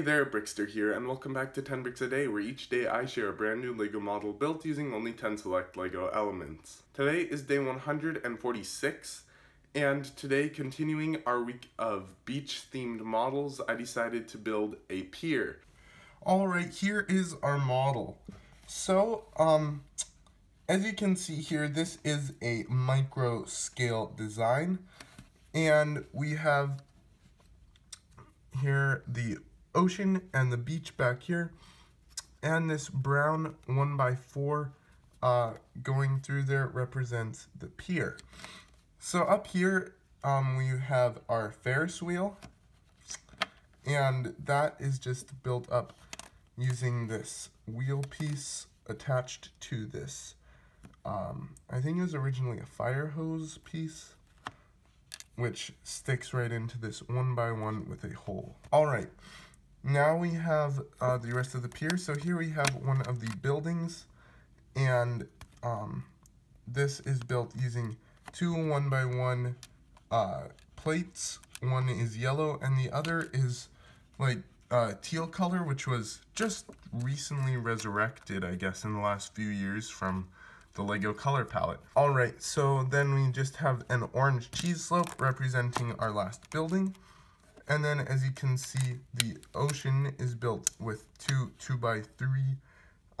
Hey there, Brixter here, and welcome back to 10 Bricks a Day, where each day I share a brand new LEGO model built using only 10 select LEGO elements. Today is day 146, and today, continuing our week of beach-themed models, I decided to build a pier. Alright, here is our model. So, um, as you can see here, this is a micro scale design, and we have here the ocean and the beach back here, and this brown 1 by 4 uh, going through there represents the pier. So up here, um, we have our Ferris wheel, and that is just built up using this wheel piece attached to this. Um, I think it was originally a fire hose piece, which sticks right into this one by one with a hole. All right, now we have uh, the rest of the pier. So here we have one of the buildings, and um, this is built using two one by one uh, plates. One is yellow, and the other is like uh, teal color, which was just recently resurrected, I guess, in the last few years from the Lego color palette. Alright, so then we just have an orange cheese slope representing our last building. And then as you can see, the ocean is built with two 2 by 3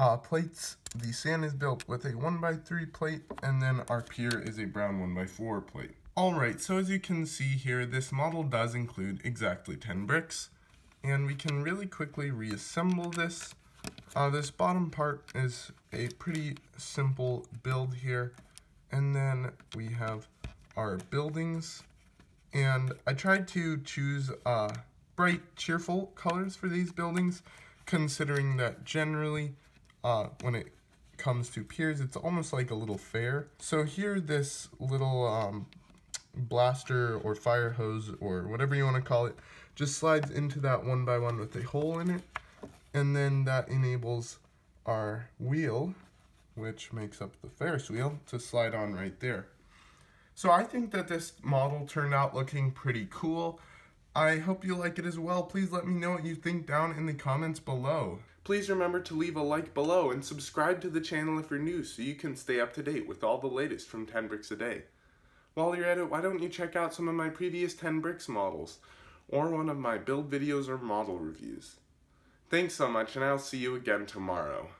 uh, plates. The sand is built with a 1 by 3 plate, and then our pier is a brown 1 by 4 plate. Alright, so as you can see here, this model does include exactly 10 bricks, and we can really quickly reassemble this. Uh, this bottom part is a pretty simple build here, and then we have our buildings and I tried to choose uh, bright, cheerful colors for these buildings, considering that generally, uh, when it comes to piers, it's almost like a little fair. So here, this little um, blaster or fire hose or whatever you want to call it, just slides into that one by one with a hole in it, and then that enables our wheel, which makes up the Ferris wheel, to slide on right there. So I think that this model turned out looking pretty cool. I hope you like it as well. Please let me know what you think down in the comments below. Please remember to leave a like below and subscribe to the channel if you're new so you can stay up to date with all the latest from 10 Bricks a Day. While you're at it, why don't you check out some of my previous 10 Bricks models, or one of my build videos or model reviews. Thanks so much, and I'll see you again tomorrow.